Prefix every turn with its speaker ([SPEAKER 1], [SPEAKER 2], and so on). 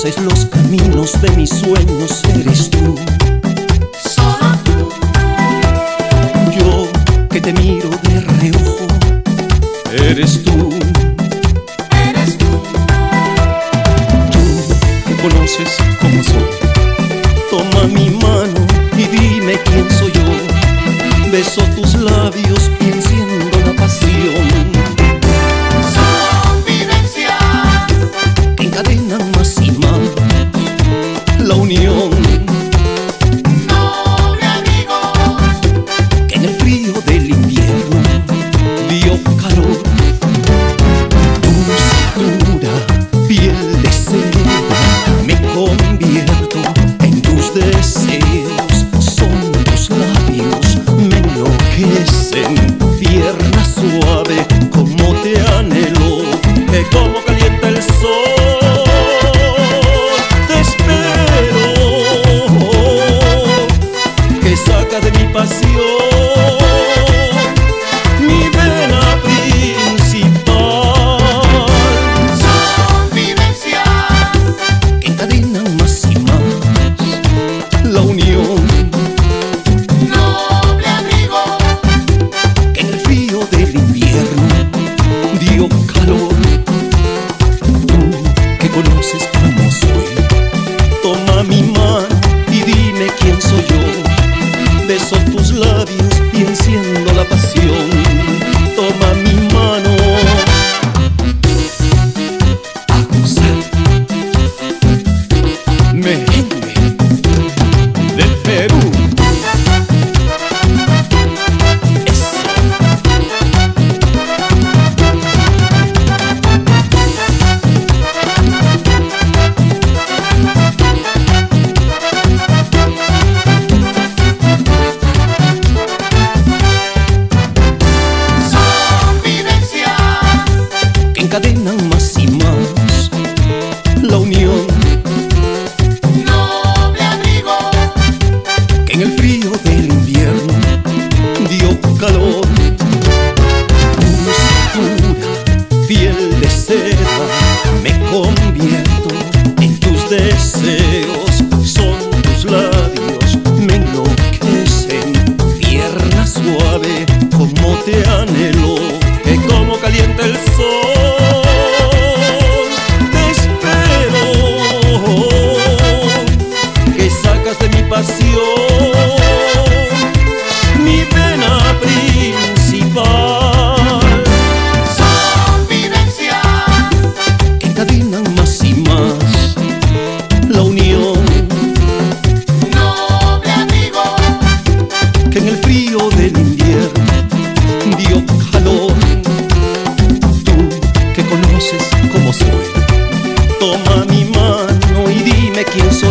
[SPEAKER 1] conoces los caminos de mis sueños, eres tú.
[SPEAKER 2] Solo tú.
[SPEAKER 1] Yo que te miro de reojo, eres tú.
[SPEAKER 2] Eres tú.
[SPEAKER 1] Tú que conoces cómo soy. Toma mi mano y dime quién soy yo. Beso tus labios you Toma mi mano y dime quién soy.